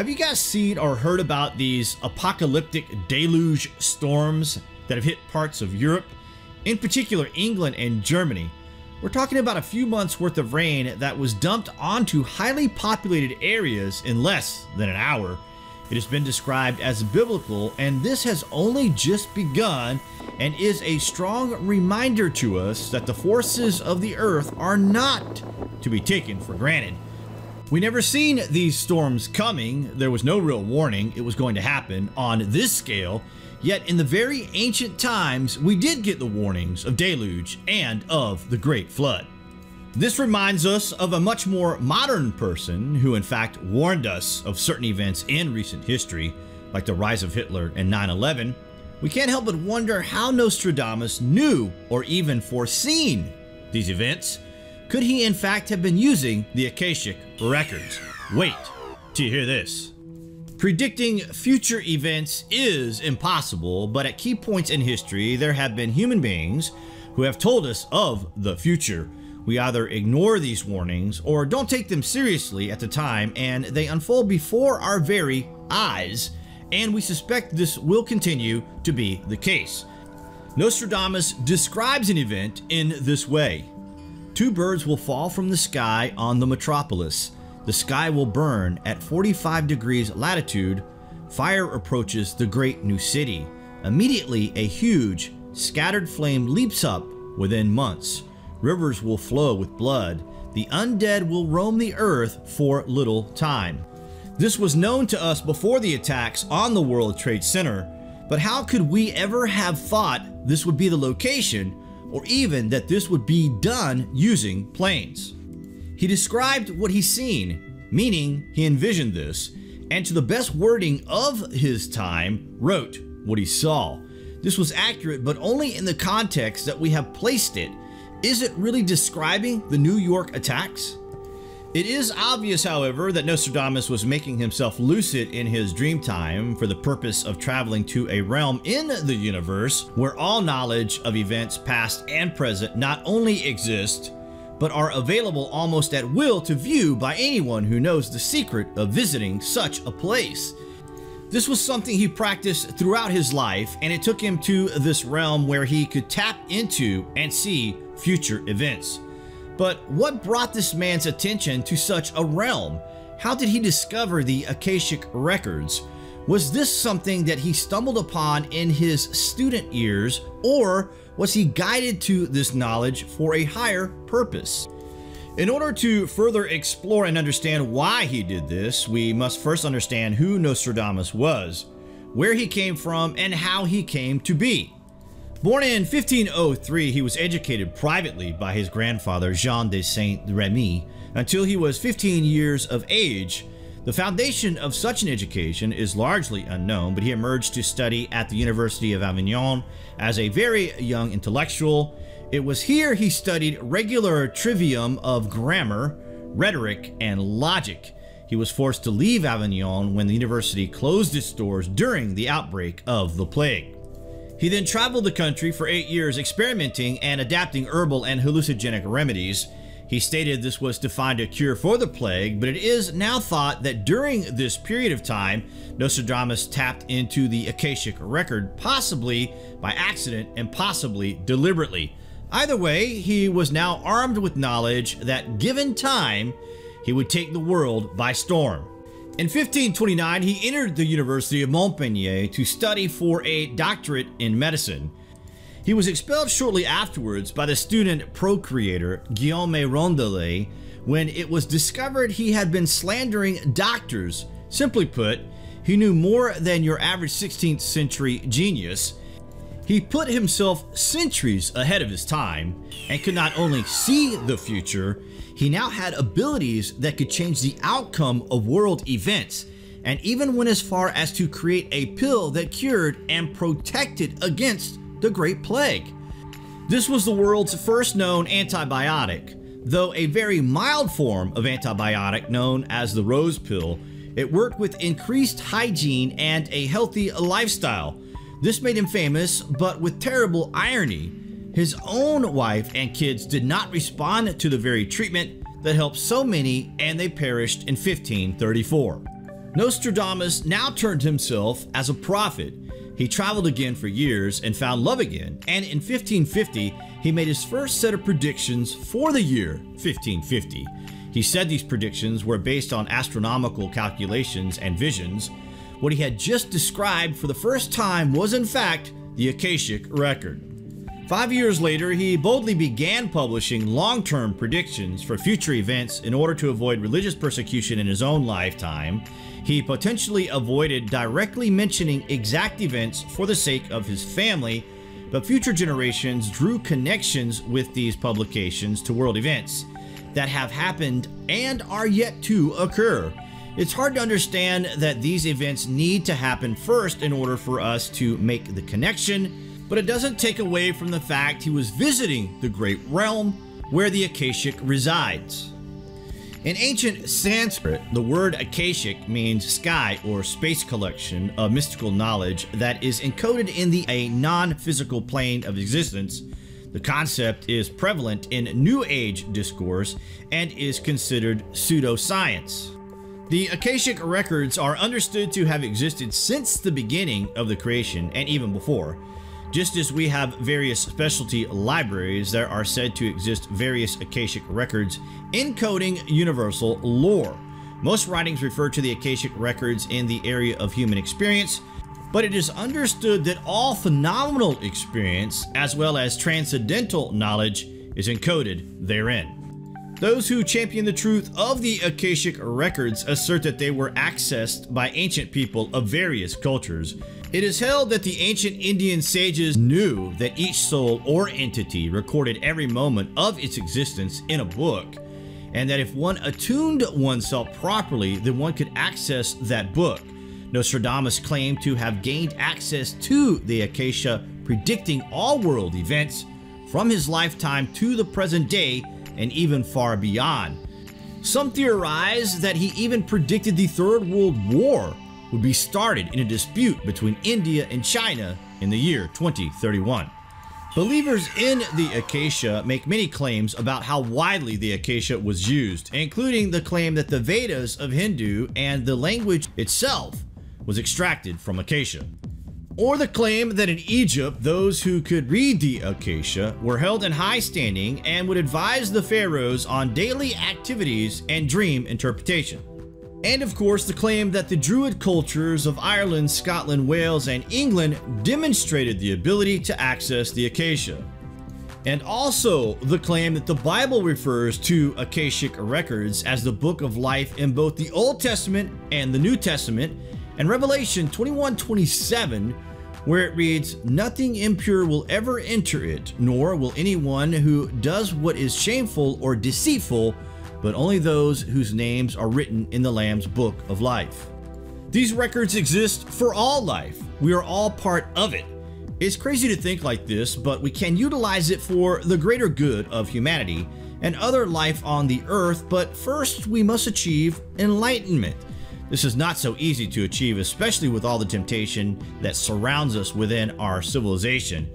Have you guys seen or heard about these apocalyptic deluge storms that have hit parts of Europe, in particular England and Germany? We're talking about a few months worth of rain that was dumped onto highly populated areas in less than an hour. It has been described as biblical, and this has only just begun and is a strong reminder to us that the forces of the earth are not to be taken for granted. We never seen these storms coming. There was no real warning it was going to happen on this scale, Yet in the very ancient times, we did get the warnings of deluge and of the Great Flood. This reminds us of a much more modern person who in fact warned us of certain events in recent history, like the rise of Hitler and 9-11. We can't help but wonder how Nostradamus knew or even foreseen these events. Could he in fact have been using the Akashic records? Wait you hear this. Predicting future events is impossible, but at key points in history, there have been human beings who have told us of the future. We either ignore these warnings or don't take them seriously at the time, and they unfold before our very eyes, and we suspect this will continue to be the case. Nostradamus describes an event in this way Two birds will fall from the sky on the metropolis the sky will burn at 45 degrees latitude. Fire approaches the great new city. Immediately, a huge, scattered flame leaps up within months. Rivers will flow with blood. The undead will roam the earth for little time. This was known to us before the attacks on the World Trade Center, but how could we ever have thought this would be the location or even that this would be done using planes? He described what he's seen, meaning he envisioned this, and to the best wording of his time, wrote what he saw. This was accurate, but only in the context that we have placed it. Is it really describing the New York attacks? It is obvious, however, that Nostradamus was making himself lucid in his dream time for the purpose of traveling to a realm in the universe where all knowledge of events past and present not only exist, but are available almost at will to view by anyone who knows the secret of visiting such a place. This was something he practiced throughout his life, and it took him to this realm where he could tap into and see future events. But what brought this man's attention to such a realm? How did he discover the Akashic records? Was this something that he stumbled upon in his student years, or was he guided to this knowledge for a higher purpose? In order to further explore and understand why he did this, we must first understand who Nostradamus was, where he came from, and how he came to be. Born in 1503, he was educated privately by his grandfather Jean de Saint Remy until he was 15 years of age the foundation of such an education is largely unknown, but he emerged to study at the University of Avignon as a very young intellectual. It was here he studied regular trivium of grammar, rhetoric, and logic. He was forced to leave Avignon when the university closed its doors during the outbreak of the plague. He then traveled the country for eight years experimenting and adapting herbal and hallucinogenic remedies. He stated this was to find a cure for the plague, but it is now thought that during this period of time, Nostradamus tapped into the Akashic record, possibly by accident and possibly deliberately. Either way, he was now armed with knowledge that, given time, he would take the world by storm. In 1529, he entered the University of Montpellier to study for a doctorate in medicine. He was expelled shortly afterwards by the student procurator Guillaume Rondelet when it was discovered he had been slandering doctors. Simply put, he knew more than your average 16th century genius. He put himself centuries ahead of his time and could not only see the future, he now had abilities that could change the outcome of world events and even went as far as to create a pill that cured and protected against the Great Plague. This was the world's first known antibiotic. Though a very mild form of antibiotic known as the rose pill, it worked with increased hygiene and a healthy lifestyle. This made him famous, but with terrible irony. His own wife and kids did not respond to the very treatment that helped so many, and they perished in 1534. Nostradamus now turned himself as a prophet. He traveled again for years and found love again, and in 1550, he made his first set of predictions for the year 1550. He said these predictions were based on astronomical calculations and visions. What he had just described for the first time was, in fact, the Akashic Record. Five years later, he boldly began publishing long term predictions for future events in order to avoid religious persecution in his own lifetime. He potentially avoided directly mentioning exact events for the sake of his family, but future generations drew connections with these publications to world events that have happened and are yet to occur. It's hard to understand that these events need to happen first in order for us to make the connection but it doesn't take away from the fact he was visiting the great realm where the Akashic resides. In ancient Sanskrit, the word Akashic means sky or space collection of mystical knowledge that is encoded in the a non-physical plane of existence. The concept is prevalent in New Age discourse and is considered pseudoscience. The Akashic records are understood to have existed since the beginning of the creation and even before. Just as we have various specialty libraries, there are said to exist various Akashic records encoding universal lore. Most writings refer to the Akashic records in the area of human experience, but it is understood that all phenomenal experience, as well as transcendental knowledge, is encoded therein. Those who champion the truth of the Akashic records assert that they were accessed by ancient people of various cultures. It is held that the ancient Indian sages knew that each soul or entity recorded every moment of its existence in a book, and that if one attuned oneself properly, then one could access that book. Nostradamus claimed to have gained access to the Akasha, predicting all world events from his lifetime to the present day and even far beyond. Some theorize that he even predicted the Third World War would be started in a dispute between India and China in the year 2031. Believers in the Akasha make many claims about how widely the Akasha was used, including the claim that the Vedas of Hindu and the language itself was extracted from Akasha. Or the claim that in Egypt, those who could read the Akasha were held in high standing and would advise the pharaohs on daily activities and dream interpretation. And of course, the claim that the Druid cultures of Ireland, Scotland, Wales, and England demonstrated the ability to access the Akasha. And also the claim that the Bible refers to Akashic records as the book of life in both the Old Testament and the New Testament, and Revelation 21:27, where it reads, Nothing impure will ever enter it, nor will anyone who does what is shameful or deceitful but only those whose names are written in the Lamb's Book of Life. These records exist for all life. We are all part of it. It's crazy to think like this, but we can utilize it for the greater good of humanity and other life on the earth, but first we must achieve enlightenment. This is not so easy to achieve, especially with all the temptation that surrounds us within our civilization.